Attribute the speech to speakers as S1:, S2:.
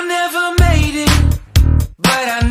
S1: I never made it, but I